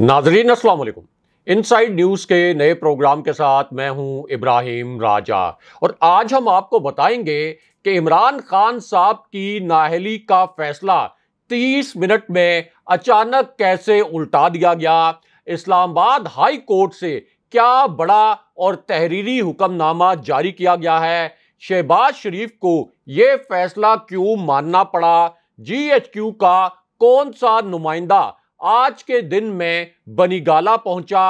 नाजरीन, अस्सलाम वालेकुम। इनसाइड न्यूज़ के नए प्रोग्राम के साथ मैं हूँ इब्राहिम राजा। और आज हम आपको बताएँगे कि इमरान खान साहब की नाहली का फैसला 30 मिनट में अचानक कैसे उल्टा दिया गया? इस्लामाबाद हाई कोर्ट से क्या बड़ा और तहरीरी हुक्मनामा जारी किया गया है? शहबाज शरीफ को यह फैसला क्यों मानना पड़ा? जीएचक्यू का कौन सा नुमाइंदा आज के दिन में बनीगाला पहुँचा।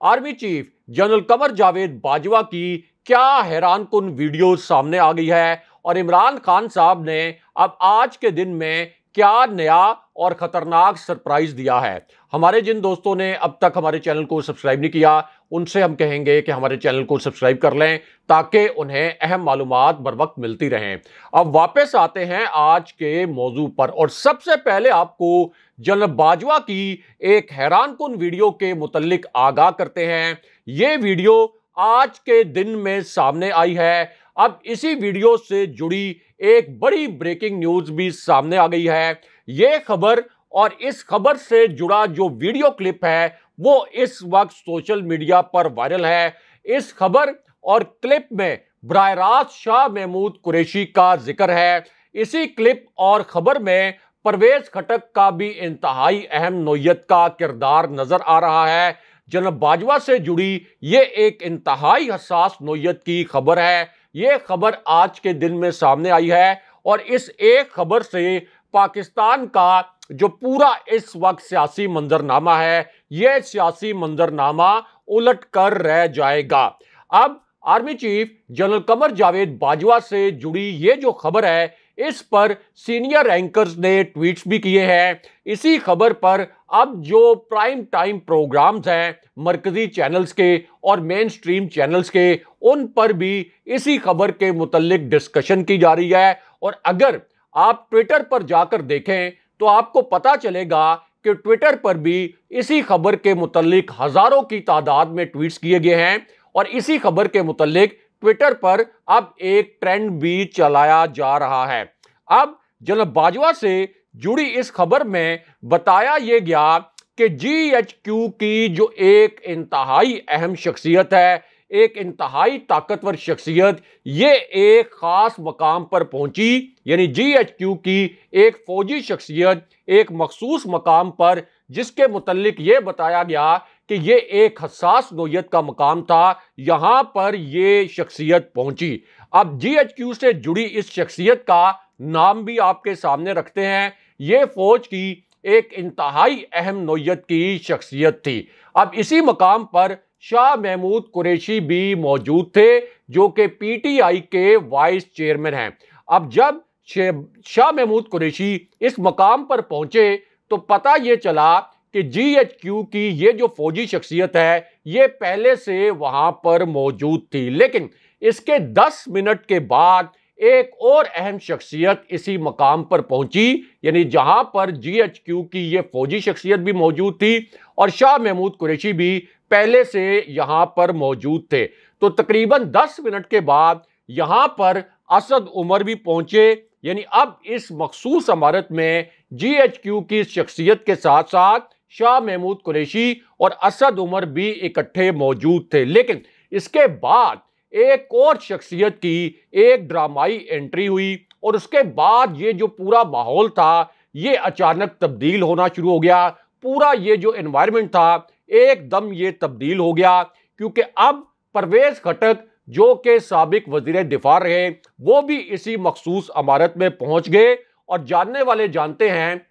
Army chief general Qamar Javed Bajwa की क्या हैरान कन वीडियो सामने आ गई है और इमरान खान साहब ने अब आज के दिन में क्या नया और खतरनाक सरप्राइज़ दिया है। हमारे जिन दोस्तों ने अब तक हमारे चैनल को सब्सक्राइब नहीं किया, उनसे हम कहेंगे कि हमारे चैनल को सब्सक्राइब कर लें ताकि उन्हें अहम मालूम बर वक्त मिलती रहें। अब वापस आते हैं आज के मौजू पर और सबसे पहले आपको जनरल बाजवा की एक हैरान कन वीडियो के मुतलिक आगाह करते हैं। ये वीडियो आज के दिन में सामने आई है। अब इसी वीडियो से जुड़ी एक बड़ी ब्रेकिंग न्यूज़ भी सामने आ गई है। ये खबर और इस खबर से जुड़ा जो वीडियो क्लिप है, वो इस वक्त सोशल मीडिया पर वायरल है। इस खबर और क्लिप में बरह शाह महमूद कुरैशी का ज़िक्र है। इसी क्लिप और खबर में परवेज खटक का भी इंतहाई अहम नोयत का किरदार नज़र आ रहा है। जनरल बाजवा से जुड़ी ये एक इंतहाई हसास नोयत की खबर है। ये खबर आज के दिन में सामने आई है और इस एक खबर से पाकिस्तान का जो पूरा इस वक्त सियासी मंजरनामा है यह सियासी मंजरनामा उलट कर रह जाएगा। अब army chief general Qamar Javed Bajwa से जुड़ी ये जो खबर है इस पर सीनियर एंकर्स ने ट्वीट्स भी किए हैं। इसी खबर पर अब जो प्राइम टाइम प्रोग्राम्स हैं, मरकजी चैनल्स के और मेन स्ट्रीम चैनल्स के, उन पर भी इसी खबर के मुतलिक डिस्कशन की जा रही है। और अगर आप ट्विटर पर जाकर देखें तो आपको पता चलेगा कि ट्विटर पर भी इसी खबर के मुतलिक हज़ारों की तादाद में ट्वीट्स किए गए हैं। और इसी खबर के मुतलिक ट्विटर पर अब एक ट्रेंड भी चलाया जा रहा है। अब बाजवा से जुड़ी इस खबर में बताया यह गया कि जीएचक्यू की जो एक इंतहाई अहम शख्सियत है, एक इंतहाई ताकतवर शख्सियत, ये एक खास मकाम पर पहुँची। यानी जीएचक्यू की एक फौजी शख्सियत, एक मखसूस मकाम पर, जिसके मुतलिक ये बताया गया कि ये एक हसास नोयत का मकाम था, यहाँ पर ये शख्सियत पहुँची। अब जीएचक्यू से जुड़ी इस शख्सियत का नाम भी आपके सामने रखते हैं। ये फौज की एक इंतहाई अहम नोयत की शख्सियत थी। अब इसी मकाम पर शाह महमूद कुरैशी भी मौजूद थे, जो कि पीटीआई के वाइस चेयरमैन हैं। अब जब शाह महमूद कुरैशी इस मकाम पर पहुँचे तो पता ये चला कि जीएचक्यू की ये जो फौजी शख्सियत है, ये पहले से वहाँ पर मौजूद थी। लेकिन इसके 10 मिनट के बाद एक और अहम शख्सियत इसी मकाम पर पहुँची, यानी जहाँ पर जीएचक्यू की ये फौजी शख्सियत भी मौजूद थी और शाह महमूद कुरैशी भी पहले से यहाँ पर मौजूद थे। तो तकरीबन 10 मिनट के बाद यहाँ पर असद उमर भी पहुँचे, यानी अब इस मखसूस इमारत में जीएचक्यू की शख्सियत के साथ साथ शाह महमूद कुरैशी और असद उमर भी इकट्ठे मौजूद थे। लेकिन इसके बाद एक और शख्सियत की एक ड्रामाई एंट्री हुई और उसके बाद ये जो पूरा माहौल था, ये अचानक तब्दील होना शुरू हो गया। पूरा ये जो एनवायरनमेंट था, एकदम ये तब्दील हो गया क्योंकि अब परवेज खटक जो के सबक वज़ीर दिफा रहे वो भी इसी मखसूस अमारत में पहुँच गए और जानने वाले जानते हैं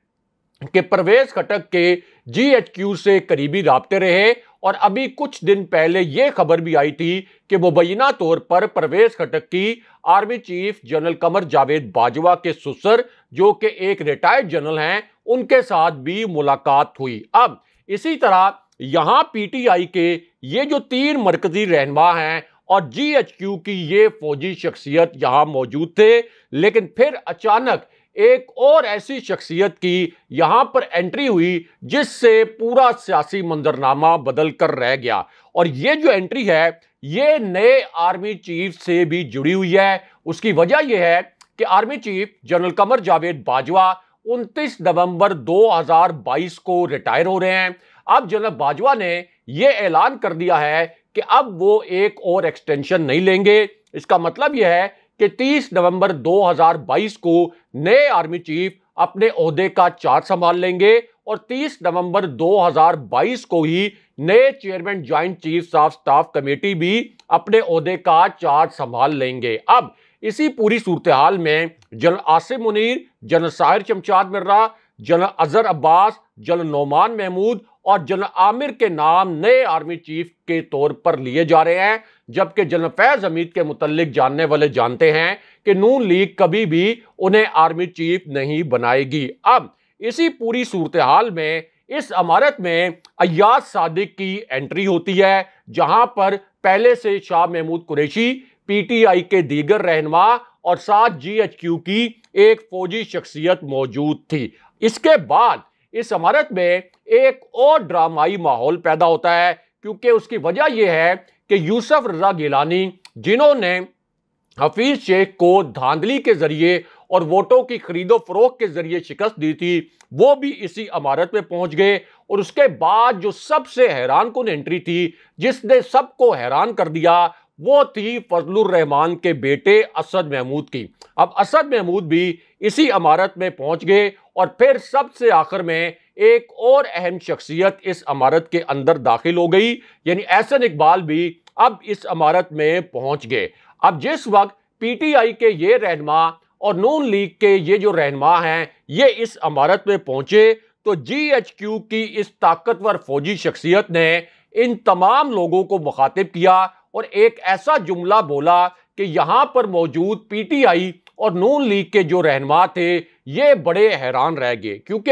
कि परवेज खटक के जीएचक्यू से करीबी रबते रहे और अभी कुछ दिन पहले यह खबर भी आई थी कि मुबैना तौर पर परवेज खटक की army chief general Qamar Javed Bajwa के सुसर, जो कि एक रिटायर्ड जनरल हैं, उनके साथ भी मुलाकात हुई। अब इसी तरह यहाँ पीटीआई के ये जो तीन मरकजी रहनमा हैं और जीएचक्यू की ये फौजी शख्सियत यहाँ मौजूद थे, लेकिन फिर अचानक एक और ऐसी शख्सियत की यहाँ पर एंट्री हुई, जिससे पूरा सियासी मंजरनामा बदल कर रह गया। और ये जो एंट्री है, ये नए आर्मी चीफ से भी जुड़ी हुई है। उसकी वजह यह है कि army chief general Qamar Javed Bajwa 29 नवंबर 2022 को रिटायर हो रहे हैं। अब जनरल बाजवा ने यह ऐलान कर दिया है कि अब वो एक और एक्सटेंशन नहीं लेंगे। इसका मतलब यह है कि 30 नवंबर 2022 को नए आर्मी चीफ अपने अहदे का चार्ज संभाल लेंगे और 30 नवंबर 2022 को ही नए chairman joint chief of staff committee भी अपने अहदे का चार्ज संभाल लेंगे। अब इसी पूरी सूरत हाल में general Asif Munir general Sahir Shamshad Mirza general Azhar Abbas general Nauman Mahmood और जनरल आमिर के नाम नए आर्मी चीफ के तौर पर लिए जा रहे हैं, जबकि जनरल फैज हमीद के मुतलिक जानने वाले जानते हैं कि नून लीग कभी भी उन्हें आर्मी चीफ नहीं बनाएगी। अब इसी पूरी सूरत हाल में, इस अमारत में अयाज सादिक की एंट्री होती है, जहाँ पर पहले से शाह महमूद कुरैशी, पीटीआई के दीगर रहनमा और साथ जीएचक्यू की एक फौजी शख्सियत मौजूद थी। इसके बाद इस इमारत में एक और ड्रामाई माहौल पैदा होता है, क्योंकि उसकी वजह यह है कि यूसुफ रजा गिलानी, जिन्होंने हफीज शेख को धांधली के ज़रिए और वोटों की खरीदो फरोख के ज़रिए शिकस्त दी थी, वो भी इसी इमारत में पहुँच गए और उसके बाद जो सबसे हैरान कन एंट्री थी, जिसने सबको हैरान कर दिया, वो थी फजलुर रहमान के बेटे असद महमूद की। अब असद महमूद भी इसी अमारत में पहुँच गए और फिर सबसे आखिर में एक और अहम शख्सियत इस अमारत के अंदर दाखिल हो गई। यानी एहसन इकबाल भी अब इस अमारत में पहुँच गए। अब जिस वक्त पीटीआई के ये रहनमा और नून लीग के ये जो रहनमा हैं, ये इस अमारत में पहुँचे तो जीएचक्यू की इस ताकतवर फौजी शख्सियत ने इन तमाम लोगों को मुखातिब किया और एक ऐसा जुमला बोला कि यहाँ पर मौजूद पीटीआई और नून लीग के जो रहनमा थे, ये बड़े हैरान रह गए, क्योंकि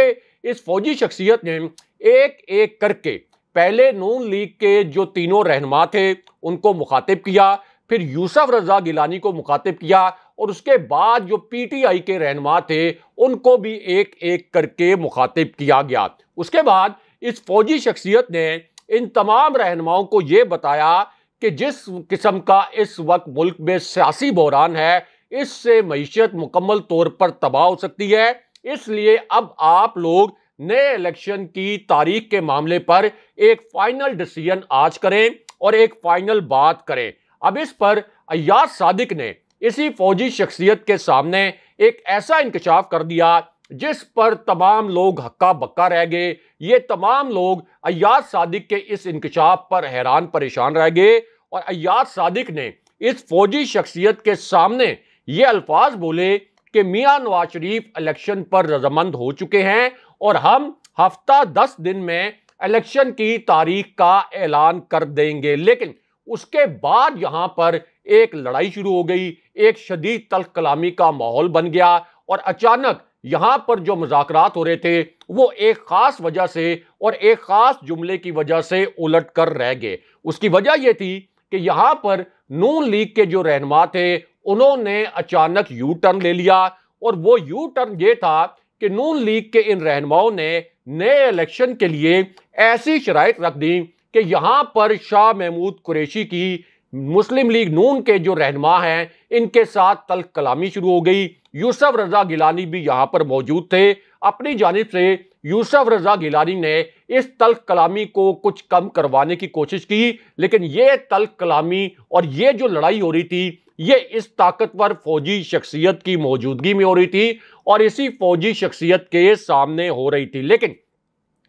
इस फौजी शख्सियत ने एक एक करके पहले नून लीग के जो तीनों रहनमा थे, उनको मुखातिब किया, फिर यूसफ रजा गिलानी को मुखातिब किया, और उसके बाद जो पीटीआई के रहनमा थे, उनको भी एक एक करके मुखातिब किया गया। उसके बाद इस फौजी शख्सियत ने इन तमाम रहनुमाओं को ये बताया कि जिस किस्म का इस वक्त मुल्क में सियासी बहरान है इससे मीशत मुकम्मल तौर पर तबाह हो सकती है। इसलिए अब आप लोग नए इलेक्शन की तारीख के मामले पर एक फाइनल डिसीज़न आज करें और एक फाइनल बात करें। अब इस पर अयाज सादिक ने इसी फौजी शख्सियत के सामने एक ऐसा इंकशाफ कर दिया जिस पर तमाम लोग हक्का बक्का रह गए। ये तमाम लोग अयाज सादिक के इस इंकशाफ पर हैरान परेशान रह गए और अयाज सादिक ने इस फौजी शख्सियत के सामने ये अल्फाज बोले कि मियाँ नवाज़ शरीफ इलेक्शन पर रजामंद हो चुके हैं और हम हफ़्ता दस दिन में इलेक्शन की तारीख का ऐलान कर देंगे। लेकिन उसके बाद यहाँ पर एक लड़ाई शुरू हो गई, एक शदीद तल्ख कलामी का माहौल बन गया और अचानक यहाँ पर जो मुजाकरात हो रहे थे, वो एक खास वजह से और एक खास जुमले की वजह से उलट कर रह गए। उसकी वजह यह थी कि यहाँ पर नून लीग के जो रहनमा थे उन्होंने अचानक यू टर्न ले लिया और वो यू टर्न ये था कि नून लीग के इन रहनुमाओं ने नए इलेक्शन के लिए ऐसी शराइ रख दी कि यहाँ पर शाह महमूद कुरैशी की मुस्लिम लीग नून के जो रहनमा हैं, इनके साथ तल्ख कलामी शुरू हो गई। यूसुफ रजा गिलानी भी यहाँ पर मौजूद थे। अपनी जानब से यूसुफ रजा गिलानी ने इस तल्ख कलामी को कुछ कम करवाने की कोशिश की, लेकिन ये तल्ख कलामी और ये जो लड़ाई हो रही थी ये इस ताकतवर फौजी शख्सियत की मौजूदगी में हो रही थी और इसी फौजी शख्सियत के सामने हो रही थी। लेकिन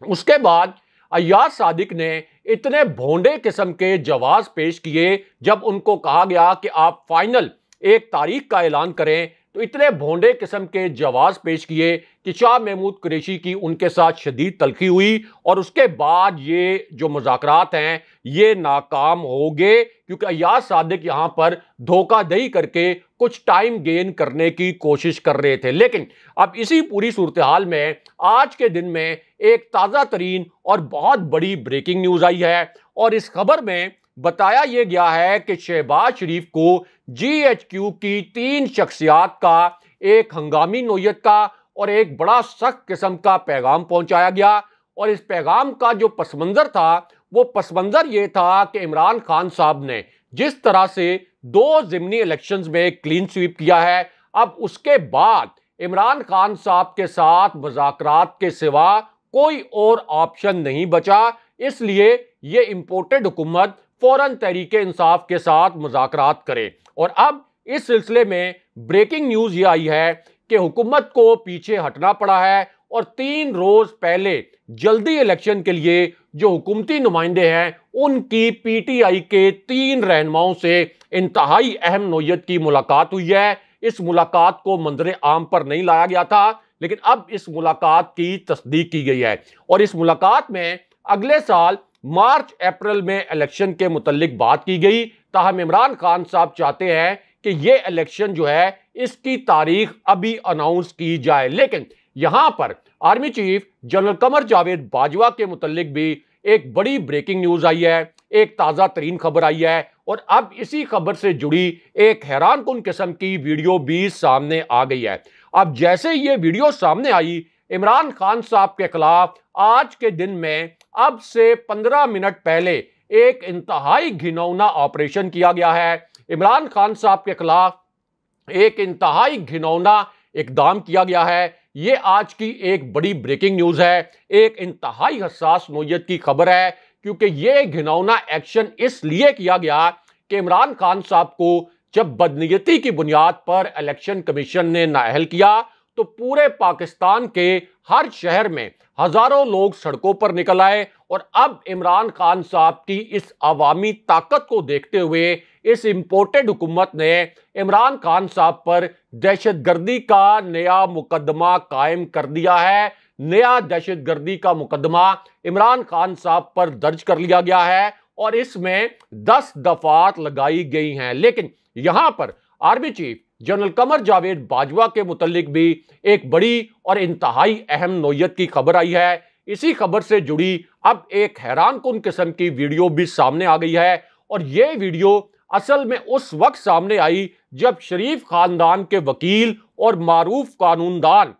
उसके बाद अयाज सादिक ने इतने भोंडे किस्म के जवाब पेश किए जब उनको कहा गया कि आप फाइनल एक तारीख का ऐलान करें तो इतने भोंडे किस्म के जवाब पेश किए कि शाह महमूद कुरेशी की उनके साथ शदीद तलखी हुई और उसके बाद ये जो मुजाकरात हैं, ये नाकाम हो गए क्योंकि अयाज सादिक यहाँ पर धोखादही करके कुछ टाइम गेन करने की कोशिश कर रहे थे। लेकिन अब इसी पूरी सूरत हाल में आज के दिन में एक ताज़ा तरीन और बहुत बड़ी ब्रेकिंग न्यूज़ आई है और इस खबर में बताया यह गया है कि शहबाज शरीफ को जीएचक्यू की तीन शख्सियात का एक हंगामी नोयत का और एक बड़ा सख्त किस्म का पैगाम पहुँचाया गया। और इस पैगाम का जो पसमंजर था, वो पसमंजर ये था कि इमरान खान साहब ने जिस तरह से दो जिमनी इलेक्शंस में क्लीन स्वीप किया है, अब उसके बाद इमरान खान साहब के साथ मुजाकरात के सिवा कोई और ऑप्शन नहीं बचा। इसलिए ये इंपोर्टेड हुकूमत फ़ौरन तरीके इंसाफ के साथ मुजाकरात करें। और अब इस सिलसिले में ब्रेकिंग न्यूज़ ये आई है कि हुकूमत को पीछे हटना पड़ा है और तीन रोज पहले जल्दी इलेक्शन के लिए जो हुकूमती नुमाइंदे हैं, उनकी पीटीआई के तीन रहनुमाओं से इंतहाई अहम नोयत की मुलाकात हुई है। इस मुलाकात को मंजर आम पर नहीं लाया गया था, लेकिन अब इस मुलाकात की तस्दीक की गई है। और इस मुलाकात में अगले साल मार्च, अप्रैल में इलेक्शन के मुतलिक बात की गई। ताहम इमरान खान साहब चाहते हैं कि ये इलेक्शन जो है, इसकी तारीख अभी अनाउंस की जाए। लेकिन यहाँ पर army chief general Qamar Javed Bajwa के मुतलिक भी एक बड़ी ब्रेकिंग न्यूज़ आई है, एक ताज़ा तरीन खबर आई है। और अब इसी खबर से जुड़ी एक हैरान कन किस्म की वीडियो भी सामने आ गई है। अब जैसे ये वीडियो सामने आई, इमरान खान साहब के खिलाफ आज के दिन में अब से पंद्रह मिनट पहले एक इंतहाई घिनौना ऑपरेशन किया गया है। इमरान खान साहब के खिलाफ एक इंतहाई घिनौना इकदाम किया गया है। ये आज की एक बड़ी ब्रेकिंग न्यूज़ है। एक इंतहाई हसास नोयत की खबर है, क्योंकि ये घिनौना एक्शन इसलिए किया गया कि इमरान खान साहब को जब बदनीयती की बुनियाद पर इलेक्शन कमीशन ने नाअहल किया तो पूरे पाकिस्तान के हर शहर में हज़ारों लोग सड़कों पर निकल आए और अब इमरान खान साहब की इस अवामी ताकत को देखते हुए इस इम्पोर्टेड हुकूमत ने इमरान खान साहब पर दहशतगर्दी का नया मुकदमा कायम कर दिया है। नया दहशतगर्दी का मुकदमा इमरान खान साहब पर दर्ज कर लिया गया है और इसमें दस दफात लगाई गई हैं। लेकिन यहाँ पर army chief general Qamar Javed Bajwa के मुतलिक भी एक बड़ी और इंतहाई अहम नोयत की खबर आई है। इसी खबर से जुड़ी अब एक हैरान कन किस्म की वीडियो भी सामने आ गई है और यह वीडियो असल में उस वक्त सामने आई जब शरीफ खानदान के वकील और मारूफ कानूनदान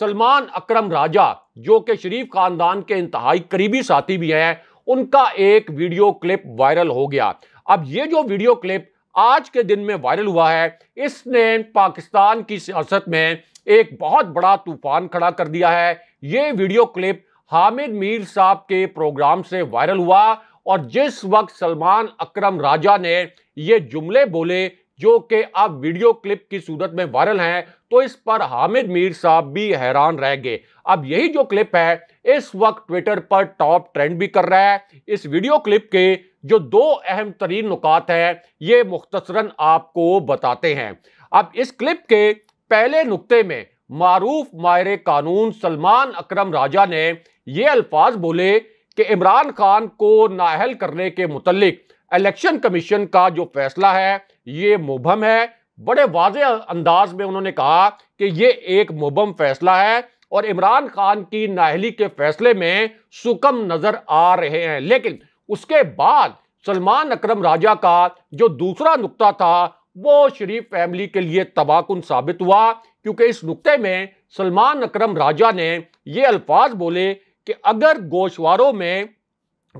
सलमान अकरम राजा, जो कि शरीफ खानदान के इंतहाई करीबी साथी भी हैं, उनका एक वीडियो क्लिप वायरल हो गया। अब ये जो वीडियो क्लिप आज के दिन में वायरल हुआ है। इसने पाकिस्तान की सियासत में एक बहुत बड़ा तूफ़ान खड़ा कर दिया है। ये वीडियो क्लिप हामिद मीर साहब के प्रोग्राम से वायरल हुआ और जिस वक्त सलमान अकरम राजा ने ये जुमले बोले जो कि अब वीडियो क्लिप की सूरत में वायरल हैं तो इस पर हामिद मीर साहब भी हैरान रह गए। अब यही जो क्लिप है इस वक्त ट्विटर पर टॉप ट्रेंड भी कर रहा है। इस वीडियो क्लिप के जो दो अहम तरीन नुकात हैं, ये मुख्तसरन आपको बताते हैं। अब इस क्लिप के पहले नुक्ते में मारूफ मायर कानून सलमान अकरम राजा ने ये अल्फाज बोले कि इमरान खान को नाहल करने के मुतलिक इलेक्शन कमीशन का जो फैसला है, ये मुबम है। बड़े वाज अंदाज में उन्होंने कहा कि ये एक मुबम फैसला है। और इमरान खान की नाहली के फैसले में सुकम नज़र आ रहे हैं। लेकिन उसके बाद सलमान अकरम राजा का जो दूसरा नुक्ता था, वो शरीफ फैमिली के लिए तबाकुन साबित हुआ, क्योंकि इस नुक्ते में सलमान अकरम राजा ने ये अल्फाज बोले कि अगर गोशवारों में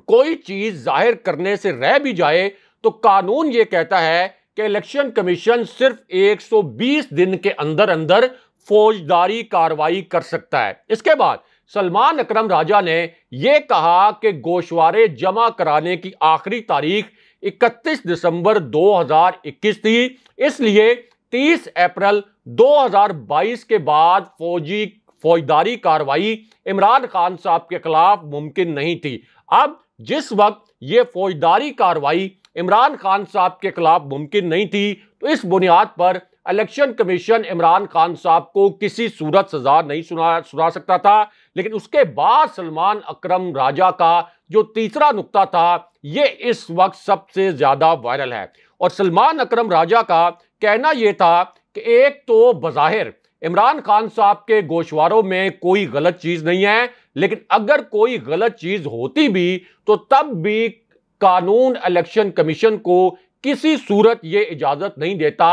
कोई चीज़ ज़ाहिर करने से रह भी जाए तो कानून ये कहता है कि इलेक्शन कमीशन सिर्फ़ 120 दिन के अंदर अंदर फौजदारी कार्रवाई कर सकता है। इसके बाद सलमान अकरम राजा ने यह कहा कि गोशवारे जमा कराने की आखिरी तारीख 31 दिसंबर 2021 थी। इसलिए 30 अप्रैल 2022 के बाद फौजी, फौजदारी कार्रवाई इमरान खान साहब के खिलाफ मुमकिन नहीं थी। अब जिस वक्त ये फौजदारी कार्रवाई इमरान खान साहब के खिलाफ मुमकिन नहीं थी तो इस बुनियाद पर इलेक्शन कमीशन इमरान खान साहब को किसी सूरत सजा नहीं सुना सुना सकता था, लेकिन उसके बाद सलमान अकरम राजा का जो तीसरा नुक्ता था, ये इस वक्त सबसे ज़्यादा वायरल है। और सलमान अकरम राजा का कहना यह था कि एक तो बज़ाहिर, इमरान खान साहब के गोशवारों में कोई गलत चीज़ नहीं है, लेकिन अगर कोई गलत चीज़ होती भी तो तब भी कानून इलेक्शन कमीशन को किसी सूरत ये इजाज़त नहीं देता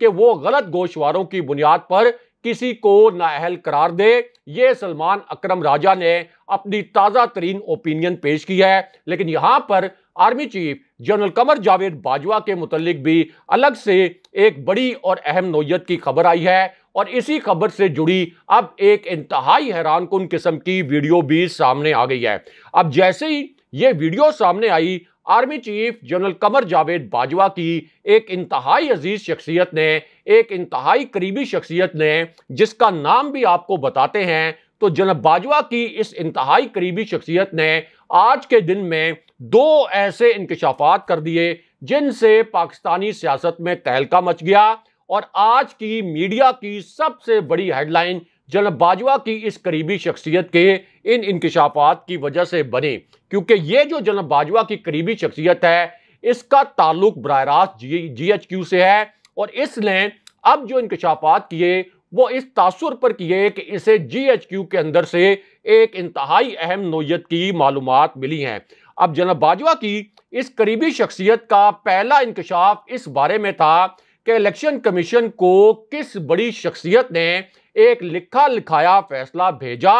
कि वो गलत गोशवारों की बुनियाद पर किसी को नाअहल करार दे। ये सलमान अकरम राजा ने अपनी ताज़ा तरीन ओपिनियन पेश की है, लेकिन यहाँ पर army chief general Qamar Javed Bajwa के मुतलिक भी अलग से एक बड़ी और अहम नोयत की खबर आई है, और इसी खबर से जुड़ी अब एक इंतहाई हैरान किस्म की वीडियो भी सामने आ गई है। अब जैसे ही ये वीडियो सामने आई army chief general Qamar Javed Bajwa की एक इंतहाई अज़ीज़ शख्सियत ने, एक इंतहाई करीबी शख्सियत ने, जिसका नाम भी आपको बताते हैं तो जनरल बाजवा की इस इंतहाई करीबी शख्सियत ने आज के दिन में दो ऐसे इंकशाफात कर दिए, जिनसे पाकिस्तानी सियासत में तहलका मच गया और आज की मीडिया की सबसे बड़ी हेडलाइन जनरल बाजवा की इस करीबी शख्सियत के इन इंकशाफात की वजह से बने, क्योंकि ये जो जनरल बाजवा की करीबी शख्सियत है, इसका ताल्लुक बर रास्त जी एच क्यू से है, और इसने अब जो इंकशाफात किए, वो इस तासुर पर किए कि इसे जी एच क्यू के अंदर से एक इंतहाई अहम नोयत की मालूम मिली हैं। अब जनरल बाजवा की इस करीबी शख्सियत का पहला इंकशाफ इस बारे में था कि इलेक्शन कमीशन को किस बड़ी शख्सियत ने एक लिखा लिखाया फैसला भेजा,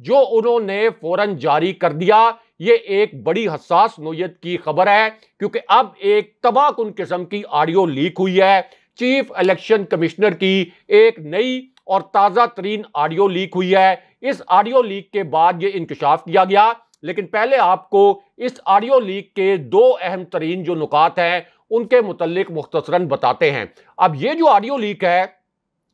जो उन्होंने फ़ौरन जारी कर दिया। ये एक बड़ी हसास नोयत की खबर है, क्योंकि अब एक तबाहकुन किस्म की ऑडियो लीक हुई है। चीफ इलेक्शन कमिश्नर की एक नई और ताज़ा तरीन ऑडियो लीक हुई है। इस ऑडियो लीक के बाद ये इंकशाफ किया गया। लेकिन पहले आपको इस ऑडियो लीक के दो अहम तरीन जो नुकात हैं, उनके मुतलिक मुख्तसरन बताते हैं। अब ये जो ऑडियो लीक है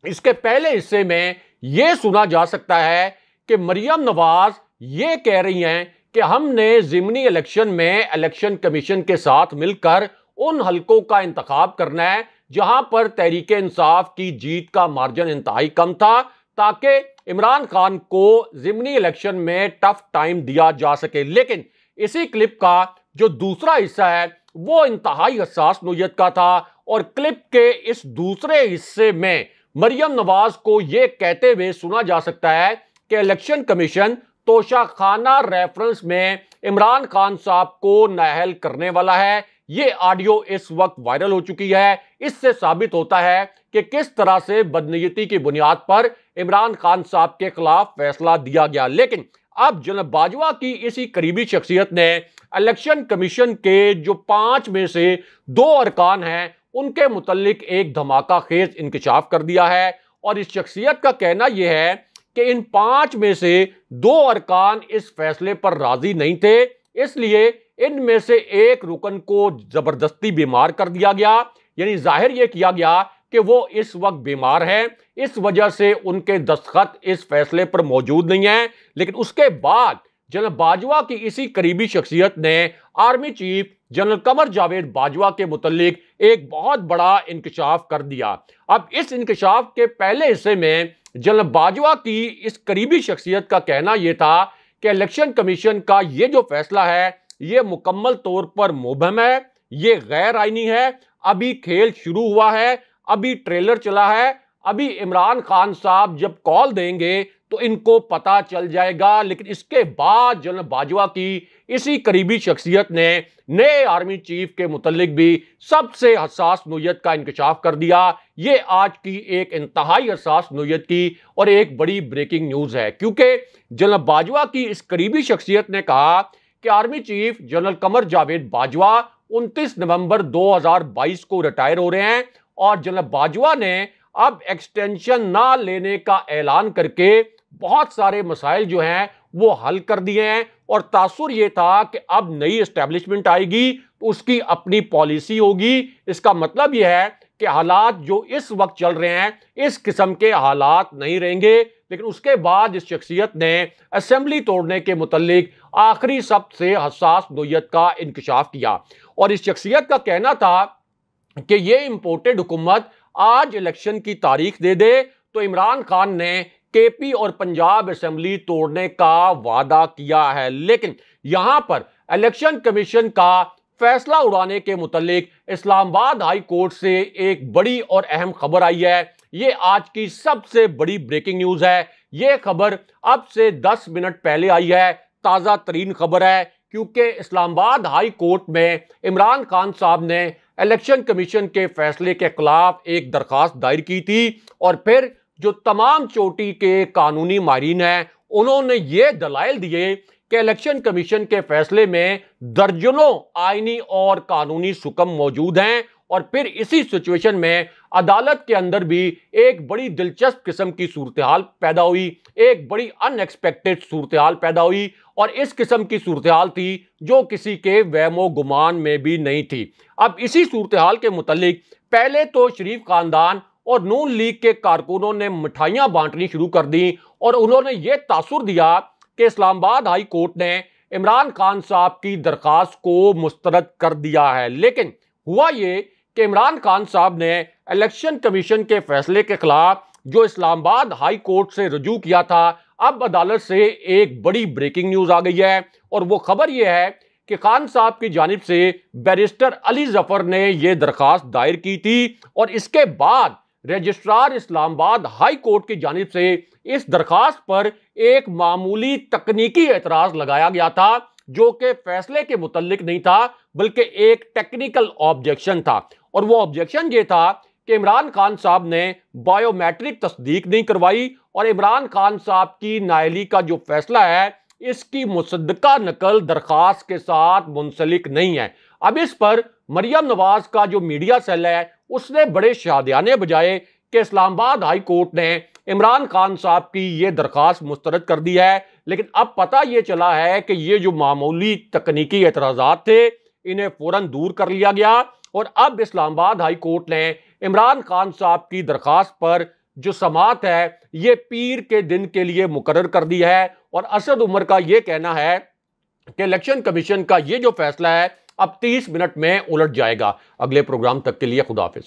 इसके पहले हिस्से में यह सुना जा सकता है कि मरियम नवाज़ ये कह रही हैं कि हमने जिमनी इलेक्शन में इलेक्शन कमीशन के साथ मिलकर उन हलकों का इंतखब करना है जहाँ पर तहरीक इंसाफ की जीत का मार्जिन इंतहाई कम था, ताकि इमरान खान को जिमनी इलेक्शन में टफ टाइम दिया जा सके। लेकिन इसी क्लिप का जो दूसरा हिस्सा है, वो इंतहाई हसास नोयत का था और क्लिप के इस दूसरे हिस्से में मरियम नवाज़ को यह कहते हुए सुना जा सकता है कि इलेक्शन कमीशन तोशा खाना रेफरेंस में इमरान खान साहब को नाहल करने वाला है। ये ऑडियो इस वक्त वायरल हो चुकी है। इससे साबित होता है कि किस तरह से बदनीयती की बुनियाद पर इमरान खान साहब के खिलाफ फैसला दिया गया। लेकिन अब जनब बाजवा की इसी करीबी शख्सियत ने इलेक्शन कमीशन के जो पाँच में से दो अरकान हैं उनके मुतलिक एक धमाका खेज इंकशाफ कर दिया है। और इस शख्सियत का कहना यह है कि इन पाँच में से दो अरकान इस फैसले पर राज़ी नहीं थे, इसलिए इनमें से एक रुकन को ज़बरदस्ती बीमार कर दिया गया। यानी ज़ाहिर यह किया गया कि वो इस वक्त बीमार हैं। इस वजह से उनके दस्तखत इस फैसले पर मौजूद नहीं है। लेकिन उसके बाद जनरल बाजवा की इसी करीबी शख्सियत ने army chief general Qamar Javed Bajwa के मुतलिक एक बहुत बड़ा इंकशाफ कर दिया। अब इस इंकशाफ के पहले हिस्से में जनरल बाजवा की इस करीबी शख्सियत का कहना यह था कि इलेक्शन कमीशन का ये जो फैसला है, ये मुकम्मल तौर पर मुबहम है, ये गैर आइनी है, अभी खेल शुरू हुआ है, अभी ट्रेलर चला है अभी इमरान खान साहब जब कॉल देंगे तो इनको पता चल जाएगा, लेकिन इसके बाद जनरल बाजवा की इसी करीबी शख्सियत ने नए आर्मी चीफ के मुतलिक भी सबसे हसास नोयत का इंकशाफ कर दिया। ये आज की एक इंतहाई हसास नोयत की और एक बड़ी ब्रेकिंग न्यूज़ है, क्योंकि जनरल बाजवा की इस करीबी शख्सियत ने कहा कि army chief general Qamar Javed Bajwa 29 नवंबर 2022 को रिटायर हो रहे हैं और जनरल बाजवा ने अब एक्सटेंशन ना लेने का ऐलान करके बहुत सारे मसाइल जो हैं, वो हल कर दिए हैं। और तासुर ये था कि अब नई एस्टेब्लिशमेंट आएगी तो उसकी अपनी पॉलिसी होगी। इसका मतलब यह है कि हालात जो इस वक्त चल रहे हैं, इस किस्म के हालात नहीं रहेंगे। लेकिन उसके बाद इस शख्सियत ने असम्बली तोड़ने के मुतलिक आखिरी सबसे हसास नोयत का इंकशाफ किया। और इस शख्सियत का कहना था कि ये इम्पोर्टेड हुकूमत आज इलेक्शन की तारीख दे दे तो इमरान खान ने केपी और पंजाब असेंबली तोड़ने का वादा किया है। लेकिन यहाँ पर इलेक्शन कमीशन का फैसला उड़ाने के मुतालिक इस्लामाबाद हाई कोर्ट से एक बड़ी और अहम खबर आई है। ये आज की सबसे बड़ी ब्रेकिंग न्यूज़ है। ये खबर अब से 10 मिनट पहले आई है। ताज़ा तरीन खबर है, क्योंकि इस्लामाबाद हाई कोर्ट में इमरान खान साहब ने इलेक्शन कमीशन के फैसले के खिलाफ एक दरखास्त दायर की थी और फिर जो तमाम चोटी के कानूनी माहरीन हैं, उन्होंने ये दलाइल दिए कि इलेक्शन कमीशन के फैसले में दर्जनों आइनी और कानूनी सुकम मौजूद हैं और फिर इसी सिचुएशन में अदालत के अंदर भी एक बड़ी दिलचस्प किस्म की सूरत हाल पैदा हुई, एक बड़ी अनएक्सपेक्टेड सूरत हाल पैदा हुई और इस किस्म की सूरत हाल थी जो किसी के वहमो गुमान में भी नहीं थी। अब इसी सूरत हाल के मुतलिक पहले तो शरीफ खानदान और नून लीग के कारकुनों ने मिठाइयाँ बांटनी शुरू कर दी और उन्होंने ये तासुर दिया कि इस्लामाबाद हाई कोर्ट ने इमरान खान साहब की दरखास्त को मुस्तरद कर दिया है। लेकिन हुआ ये कि इमरान खान साहब ने इलेक्शन कमीशन के फैसले के खिलाफ जो इस्लामाबाद हाई कोर्ट से रजू किया था अब अदालत से एक बड़ी ब्रेकिंग न्यूज़ आ गई है और वो खबर यह है कि खान साहब की जानब से बैरिस्टर अली ज़फ़र ने यह दरखास्त दायर की थी और इसके बाद रजिस्ट्रार इस्लामाबाद हाई कोर्ट की जानब से इस दरखास्त पर एक मामूली तकनीकी एतराज़ लगाया गया था, जो कि फैसले के मुतलिक नहीं था, बल्कि एक टेक्निकल ऑब्जेक्शन था। और वो ऑब्जेक्शन ये था कि इमरान खान साहब ने बायोमेट्रिक तस्दीक नहीं करवाई और इमरान खान साहब की नायली का जो फैसला है, इसकी मुसद्दका नकल दरखास्त के साथ मुंसलिक नहीं है। अब इस पर मरियम नवाज़ का जो मीडिया सेल है, उसने बड़े शादियाने बजाए कि इस्लामाबाद हाई कोर्ट ने इमरान खान साहब की ये दरखास्त मुस्तरद कर दी है। लेकिन अब पता ये चला है कि ये जो मामूली तकनीकी एतराज़ात थे, इन्हें फ़ौरन दूर कर लिया गया और अब इस्लामाबाद हाई कोर्ट ने इमरान खान साहब की दरख्वास्त पर जो समात है, ये पीर के दिन के लिए मुकर कर दी है। और असद उमर का ये कहना है कि इलेक्शन कमीशन का ये जो फैसला है, अब 30 मिनट में उलट जाएगा। अगले प्रोग्राम तक के लिए खुदाफिज।